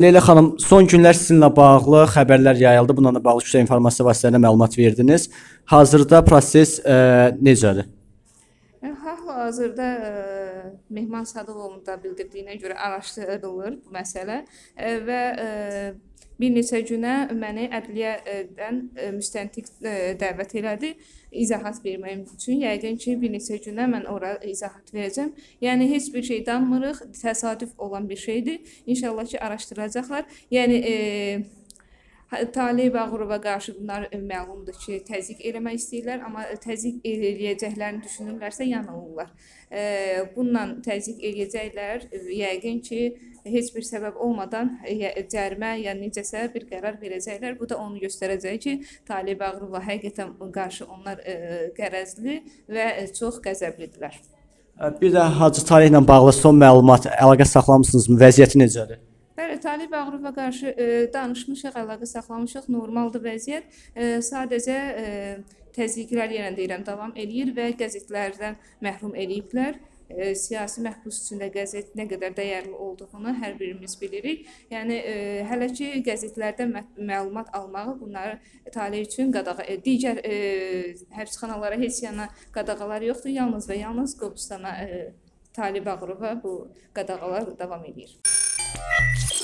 Leyla xanım, son günlər sizinlə bağlı xəbərlər yayıldı. Bununla bağlı kütlə informasiya vasitələrində məlumat verdiniz. Hazırda proses ə, necədir? Hal-hazırda e, Mehman Sadıqovun da bildirdiyinə görə araşdırılır bu məsələ e, və e, bir neçə günə məni ədliyyədən e, müstəntiq e, dəvət elədi izahat verməyim üçün. Yəqin ki, bir neçə günə mən ora izahat verəcəm. Yəni heç bir şey danmırıq, təsadüf olan bir şeydir. İnşallah ki, araşdıracaqlar. Yəni e, Talib Bağırova qarşı bunlar e, məlumdur ki, təzyiq eləmək istəyirlər, amma təzyiq eləyəcəklərini düşünürlərsə yanılırlar. E, bununla təzyiq eləyəcəklər, e, yəqin ki, heç bir səbəb olmadan ya cərimə ya necəsə bir qərar verəcəklər. Bu da onu göstərəcək ki, Talib Bağırova həqiqətən qarşı onlar qərəzli və çox qəzəblidirlər. Bir də Hacı Talih ilə bağlı son məlumat əlaqə saxlamısınızmı? Vəziyyəti necədir? Bəli, Talib Bağırova qarşı e, danışmışıq, əlaqə saxlamışıq. Normaldır vəziyyət. E, sadəcə e, təzyiqlər yenə deyirəm davam eləyir və qəzetlərdən məhrum eləyiblər. E, siyasi məhbus üçün də qəzet nə qədər dəyərli olduğunu hər birimiz bilirik. Yəni e, hələ ki qəzetlərdən məlumat almağı bunları talih üçün qadağa e, digər e, həbsxanalara heç yana qadağalar yoxdur. Yalnız və yalnız Qobustana e, Talib Bağırova bu qadağalar davam edir. Yeah.